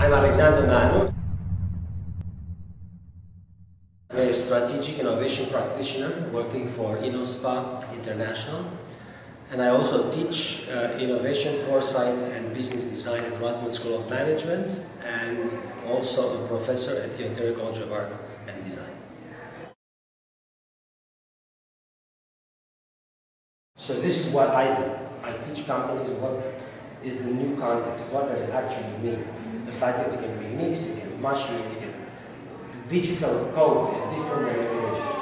I'm Alexander Manu. I'm a strategic innovation practitioner working for InnoSpa International. And I also teach uh, innovation foresight and business design at Rotman School of Management and also a professor at the Ontario College of Art and Design. So this is what I do. I teach companies what is the new context, what does it actually mean. The fact that you can remix, you can mash you can... The digital code is different than everything else.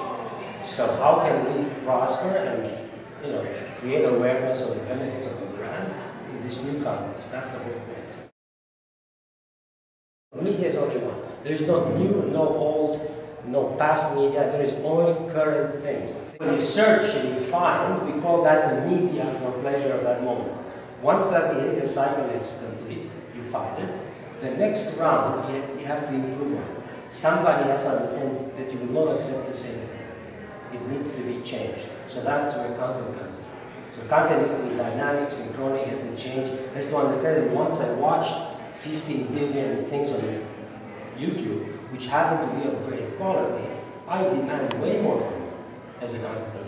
So how can we prosper and you know, create awareness of the benefits of the brand in this new context? That's the whole point. Media is only one. There is no new, no old, no past media, there is only current things. When you search and you find, we call that the media for pleasure of that moment. Once that behavior cycle is complete, you find it, the next round you have to improve on it. Somebody has to understand that you will not accept the same thing. It needs to be changed. So that's where content comes in. So content to be dynamic, synchronic, has to change, has to understand that once I watched 15 billion things on YouTube, which happened to be of great quality, I demand way more from you as a content producer.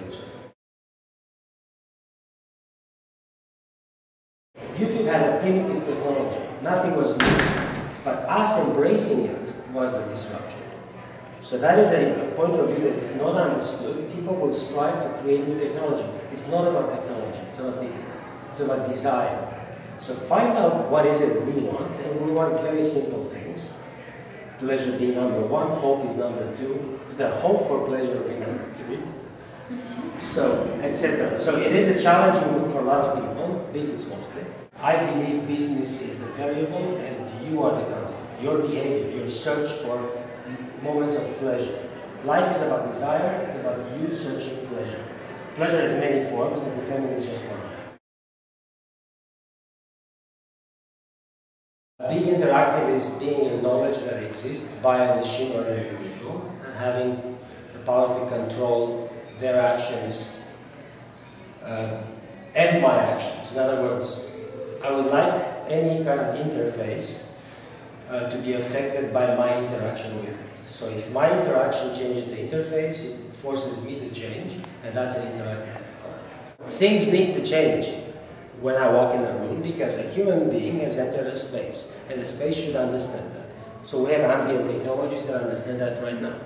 YouTube had a primitive technology. Nothing was new. But us embracing it was the disruption. So that is a, a, point of view that if not understood, people will strive to create new technology. It's not about technology, it's about people. It's about desire. So find out what is it we want, and we want very simple things. Pleasure being number one, hope is number two, the hope for pleasure being number three. So, etc. So it is a challenging book for a lot of people, business mostly. I believe business is the variable and you are the constant. Your behavior, your search for moments of pleasure. Life is about desire, it's about you searching pleasure. Pleasure has many forms, and entertainment is just one. Being interactive is being in knowledge that exists by a machine or an individual and having the power to control their actions uh, and my actions. In other words, I would like any kind of interface uh, to be affected by my interaction with it. So if my interaction changes the interface, it forces me to change, and that's an interactive Things need to change when I walk in a room because a human being has entered a space, and the space should understand that. So we have ambient technologies that understand that right now.